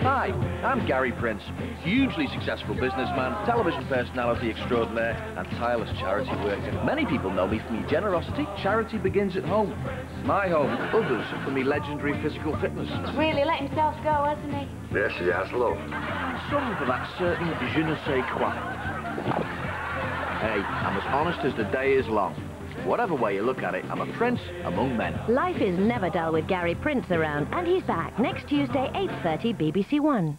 Hi, I'm Gary Prince, hugely successful businessman, television personality extraordinaire, and tireless charity worker. Many people know me for my generosity. Charity begins at home. My home, others for me legendary physical fitness. Really let himself go, hasn't he? Yes, he has, love. Some for that certain je ne sais quoi. Hey, I'm as honest as the day is long. Whatever way you look at it, I'm a prince among men. Life is never dull with Gary Prince around, and he's back next Tuesday, 8.30 BBC One.